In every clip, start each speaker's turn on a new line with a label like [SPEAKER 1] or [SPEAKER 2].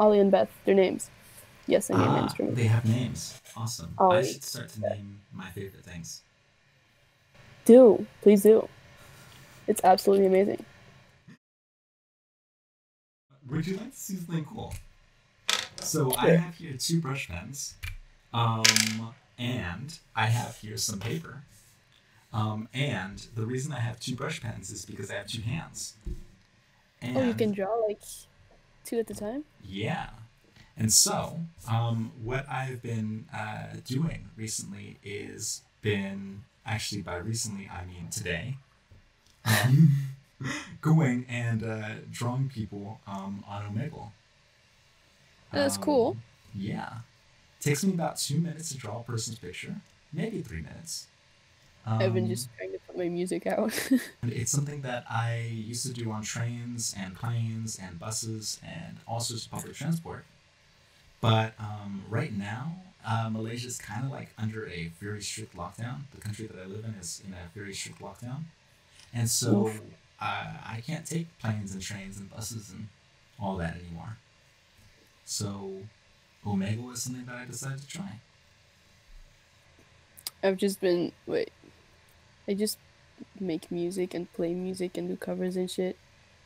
[SPEAKER 1] Ollie and Beth, their names. Yes, I name
[SPEAKER 2] Ah,
[SPEAKER 1] instruments.
[SPEAKER 2] they have names. Awesome. I should start to name my favorite things.
[SPEAKER 1] Do please do. It's absolutely amazing.
[SPEAKER 2] Would you like to see something cool? So I have here two brush pens, um, and I have here some paper. Um, and the reason I have two brush pens is because I have two hands. And
[SPEAKER 1] Oh, you can draw like two at the time.
[SPEAKER 2] Yeah. And so, um, what I've been uh, doing recently is been actually by recently I mean today, um, going and uh, drawing people um, on Omegle.
[SPEAKER 1] That's cool.
[SPEAKER 2] Um, Yeah. Takes me about two minutes to draw a person's picture, maybe three minutes.
[SPEAKER 1] I've been
[SPEAKER 2] Um,
[SPEAKER 1] just trying to put my music out.
[SPEAKER 2] and It's something that I used to do on trains and planes and buses and all sorts of public transport. But um, right now, uh, Malaysia is kind of like under a very strict lockdown. The country that I live in is in a very strict lockdown. And so uh, I can't take planes and trains and buses and all that anymore. So Omegle is something that I decided to try.
[SPEAKER 1] I've just been wait. I just make music and play music and do covers and shit.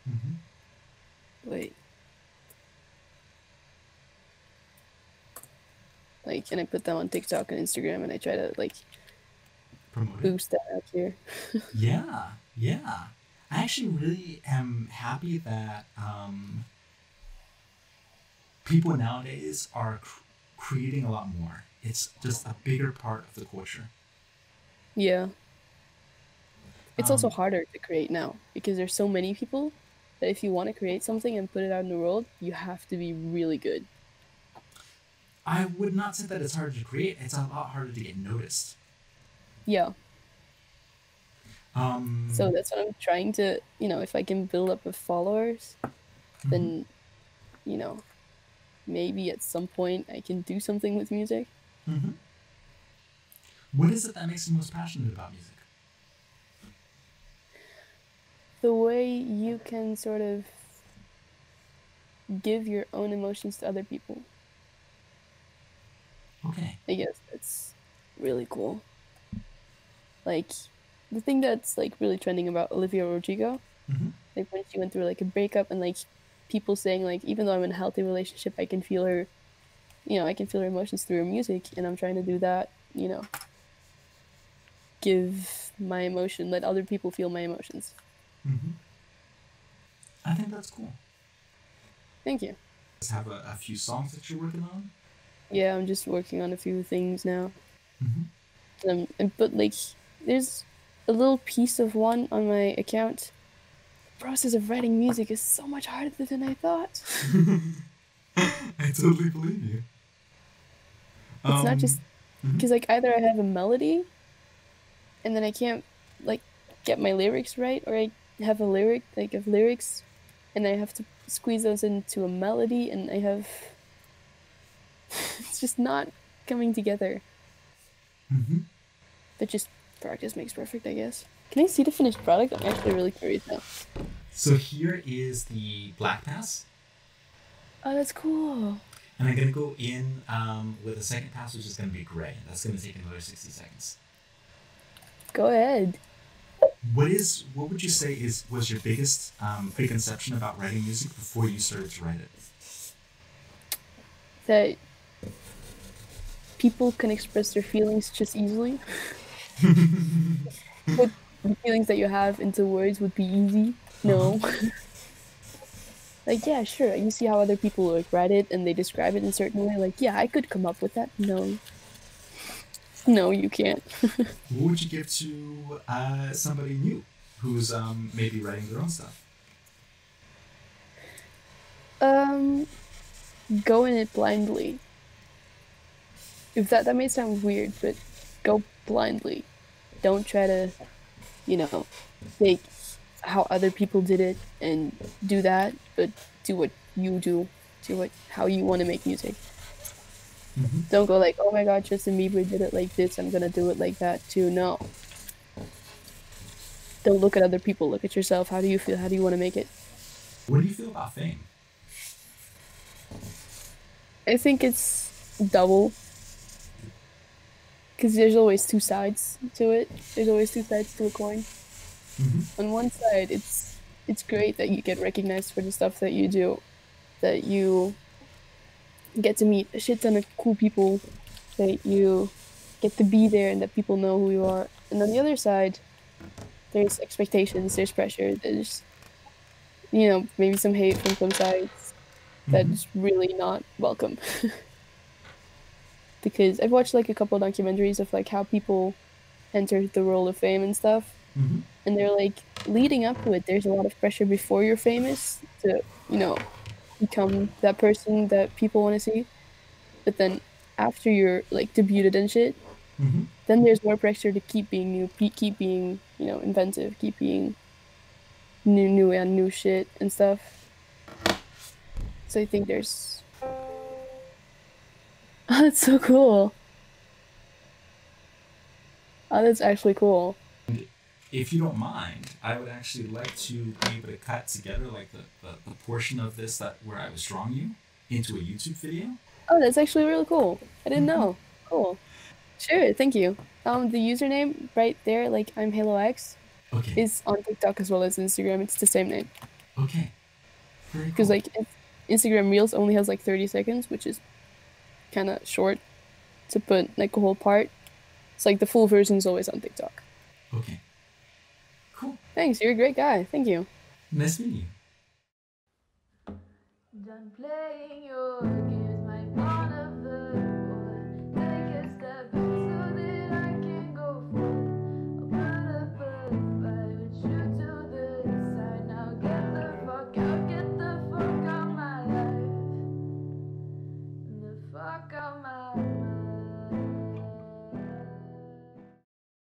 [SPEAKER 2] Mm-hmm.
[SPEAKER 1] Wait. Like, and I put them on TikTok and Instagram, and I try to like
[SPEAKER 2] Promote it.
[SPEAKER 1] boost that out here.
[SPEAKER 2] Yeah, yeah. I actually really am happy that um, people nowadays are cr- creating a lot more. It's just a bigger part of the culture.
[SPEAKER 1] Yeah. It's also
[SPEAKER 2] Um,
[SPEAKER 1] harder to create now because there's so many people that if you want to create something and put it out in the world, you have to be really good.
[SPEAKER 2] I would not say that it's harder to create. It's a lot harder to get noticed.
[SPEAKER 1] Yeah.
[SPEAKER 2] Um,
[SPEAKER 1] So that's what I'm trying to, you know, if I can build up with followers,
[SPEAKER 2] mhm.
[SPEAKER 1] then, you know, maybe at some point I can do something with music.
[SPEAKER 2] Mhm. What is it that makes you most passionate about music?
[SPEAKER 1] The way you can sort of give your own emotions to other people.
[SPEAKER 2] Okay.
[SPEAKER 1] I guess that's really cool. Like the thing that's like really trending about Olivia Rodrigo,
[SPEAKER 2] hmm
[SPEAKER 1] like when she went through like a breakup and like people saying like even though I'm in a healthy relationship, I can feel her, you know, I can feel her emotions through her music, and I'm trying to do that. You know, give my emotion, let other people feel my emotions.
[SPEAKER 2] Hmm I think that's cool.
[SPEAKER 1] Thank you.
[SPEAKER 2] Just have a, a few songs that you're working on.
[SPEAKER 1] Yeah, I'm just working on a few things now.
[SPEAKER 2] hmm
[SPEAKER 1] Um, and- but like, there's a little piece of one on my account. The process of writing music is so much harder than I thought.
[SPEAKER 2] I totally believe you.
[SPEAKER 1] It's not just because like either I have a melody, and then I can't like get my lyrics right, or I have a lyric like of lyrics, and I have to squeeze those into a melody, and I have. it's just not coming together.
[SPEAKER 2] Mhm.
[SPEAKER 1] But just practice makes perfect, I guess. Can I see the finished product? I'm actually really curious now.
[SPEAKER 2] So here is the black pass,
[SPEAKER 1] Oh, that's cool.
[SPEAKER 2] and I'm gonna go in um, with the second pass, which is gonna be gray. That's gonna take another sixty seconds.
[SPEAKER 1] Go ahead.
[SPEAKER 2] What is what would you say is was your biggest um, preconception about writing music before you started to write it?
[SPEAKER 1] That people can express their feelings just easily. Put the feelings that you have into words would be easy. No. like, yeah, sure. You see how other people like write it and they describe it in a certain way. Like, yeah, I could come up with that. No. No, you can't.
[SPEAKER 2] What would you give to uh, somebody new who's um, maybe writing their own stuff?
[SPEAKER 1] Um, go in it blindly. If that that may sound weird, but go blindly. Don't try to, you know, take how other people did it and do that, but do what you do. Do what how you want to make music.
[SPEAKER 2] Mhm.
[SPEAKER 1] Don't go like, oh my god, Justin Bieber did it like this. I'm gonna do it like that too. No. Don't look at other people. Look at yourself. How do you feel? How do you want to make it?
[SPEAKER 2] What do you feel about fame?
[SPEAKER 1] I think it's double. Because there's always two sides to it. There's always two sides to a coin.
[SPEAKER 2] Mm-hmm.
[SPEAKER 1] On one side, it's it's great that you get recognized for the stuff that you do, that you get to meet a shit ton of cool people, that you get to be there and that people know who you are. And on the other side, there's expectations, there's pressure, there's you know maybe some hate from some sides that's really not welcome. because I've watched like a couple documentaries of like how people enter the world of fame and stuff,
[SPEAKER 2] Mm-hmm.
[SPEAKER 1] and they're like leading up to it. There's a lot of pressure before you're famous to you know become that person that people want to see, but then after you're like debuted and shit,
[SPEAKER 2] Mm-hmm.
[SPEAKER 1] then there's more pressure to keep being new, pe- keep being you know inventive, keep being new, new and new shit and stuff. So I think there's. Oh, that's so cool. Oh, that's actually cool.
[SPEAKER 2] If you don't mind, I would actually like to be able to cut together like the, the, the portion of this that where I was drawing you into a YouTube video.
[SPEAKER 1] Oh, that's actually really cool. I didn't know. Cool. Sure, thank you. Um, the username right there, like I'm Halo X,
[SPEAKER 2] Okay.
[SPEAKER 1] is on TikTok as well as Instagram. It's the same name.
[SPEAKER 2] okay. Very cool.
[SPEAKER 1] Because like Instagram Reels only has like 30 seconds, which is kind of short to put like a whole part. It's like the full version is always on TikTok.
[SPEAKER 2] Okay. Cool.
[SPEAKER 1] Thanks, you're a great guy. Thank you.
[SPEAKER 2] Nice meeting you.